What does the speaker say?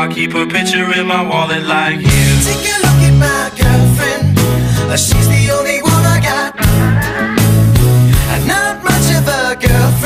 I keep a picture in my wallet like you. Take a look at my girlfriend. Uh, she's the only one I got. Not much of a girlfriend.